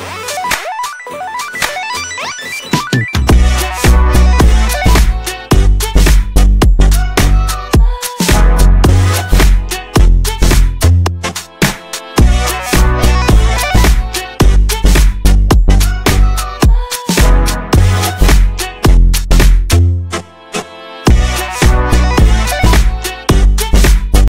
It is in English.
Yeah.